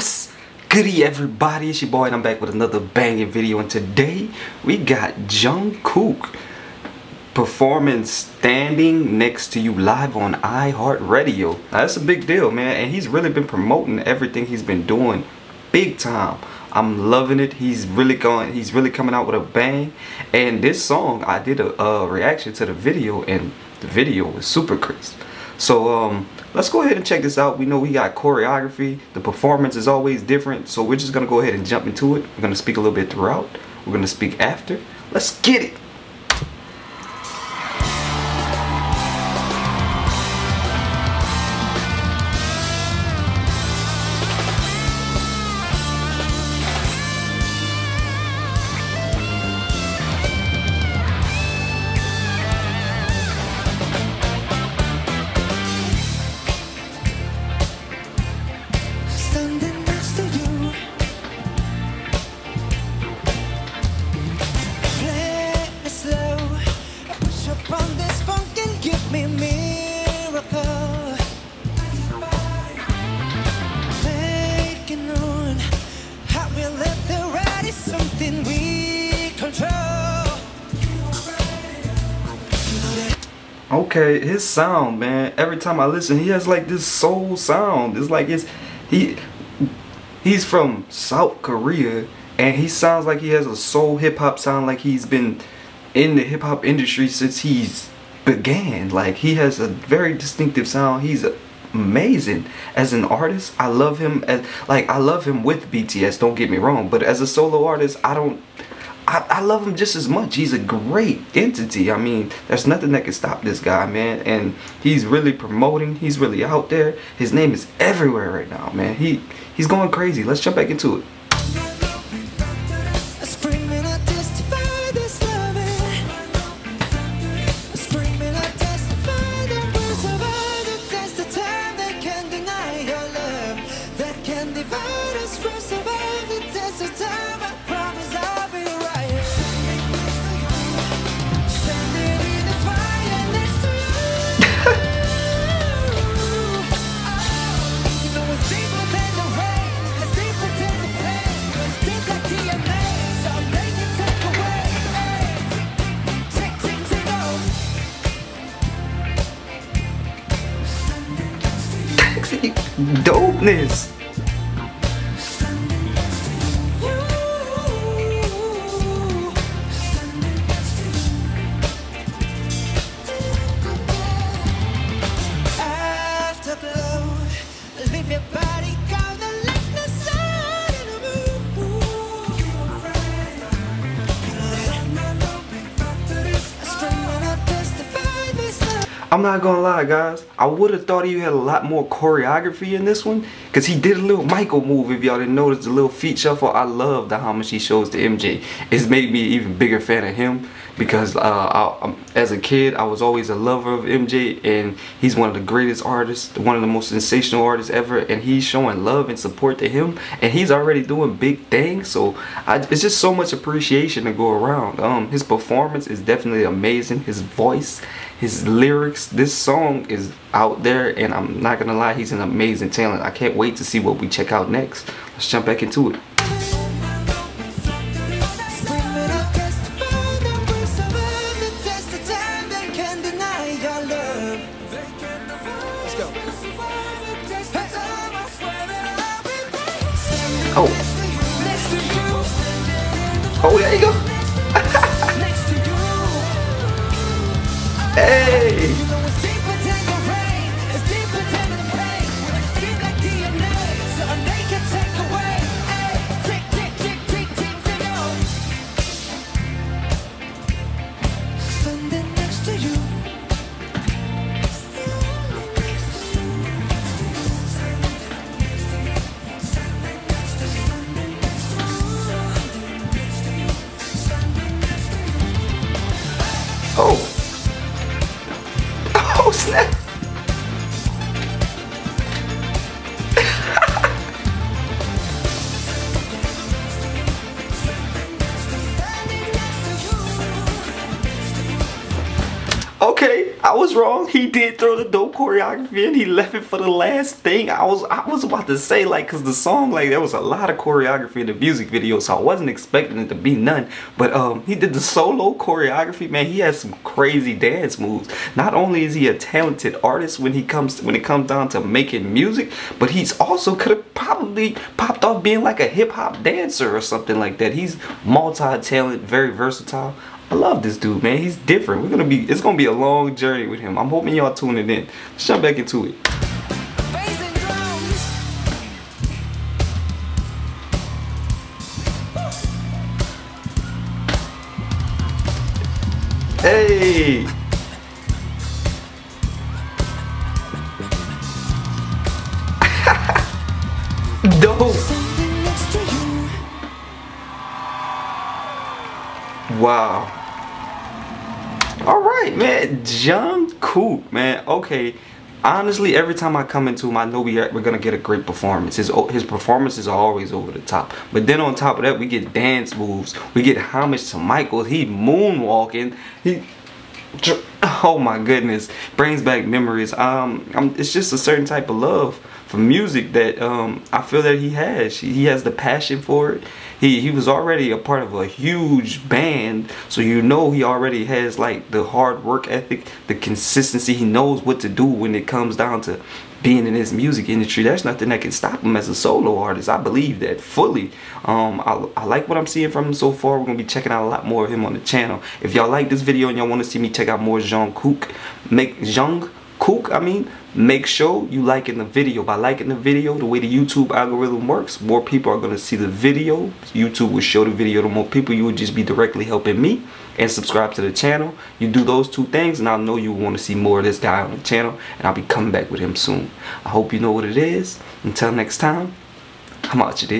What's goody everybody? It's your boy and I'm back with another banging video and today we got Jungkook performing Standing Next to You live on iHeartRadio. That's a big deal man and he's really been promoting everything he's been doing big time. I'm loving it. He's really going. He's really coming out with a bang. And this song, I did a, a reaction to the video, and the video was super crisp. So um, let's go ahead and check this out. We know we got choreography. The performance is always different. So we're just going to go ahead and jump into it. We're going to speak a little bit throughout. We're going to speak after. Let's get it. Okay, his sound, man. Every time I listen, he has like this soul sound. It's like it's he he's from South Korea and he sounds like he has a soul hip hop sound like he's been in the hip hop industry since he's began. Like he has a very distinctive sound. He's amazing as an artist. I love him as like I love him with BTS, don't get me wrong, but as a solo artist, I don't I, I love him just as much. He's a great entity. I mean, there's nothing that can stop this guy, man. And he's really promoting. He's really out there. His name is everywhere right now, man. He he's going crazy. Let's jump back into it. Dopeness. I'm not gonna lie guys, I would have thought he had a lot more choreography in this one because he did a little Michael move if y'all didn't notice the little feet shuffle. I love the how much he shows to MJ. It's made me even bigger fan of him because uh, I, as a kid I was always a lover of MJ and he's one of the greatest artists, one of the most sensational artists ever and he's showing love and support to him and he's already doing big things so I, it's just so much appreciation to go around. Um, his performance is definitely amazing, his voice his lyrics this song is out there and i'm not gonna lie he's an amazing talent i can't wait to see what we check out next let's jump back into it Oh. Oh, there you go. Hey! house now. Okay I was wrong. He did throw the dope choreography in. He left it for the last thing. I was I was about to say like cause the song like there was a lot of choreography in the music video, so I wasn't expecting it to be none. But um he did the solo choreography, man. He has some crazy dance moves. Not only is he a talented artist when he comes when it comes down to making music, but he's also could have probably popped off being like a hip hop dancer or something like that. He's multi-talent, very versatile. I love this dude, man. He's different. We're gonna be it's gonna be a long journey with him. I'm hoping y'all tuning in. Let's jump back into it. Hey! Dope! Wow. Alright, man. Jungkook, man. Okay. Honestly, every time I come into him, I know we are, we're gonna get a great performance. His his performances are always over the top. But then on top of that, we get dance moves. We get homage to Michael. He moonwalking. He oh my goodness brings back memories um I'm, it's just a certain type of love for music that um i feel that he has. He has the passion for it. He he was already a part of a huge band so you know he already has like the hard work ethic the consistency. He knows what to do when it comes down to being in this music industry. There's nothing that can stop him as a solo artist. I believe that fully. Um I, I like what i'm seeing from him so far. We're gonna be checking out a lot more of him on the channel. If y'all like this video and y'all want to see me check out more Jungkook make Jung Kook, I mean, make sure you liking the video. By liking the video, the way the YouTube algorithm works, more people are going to see the video. YouTube will show the video to more people. You would just be directly helping me and subscribe to the channel. You do those two things and I know you want to see more of this guy on the channel and I'll be coming back with him soon. I hope you know what it is. Until next time, I'm out you did.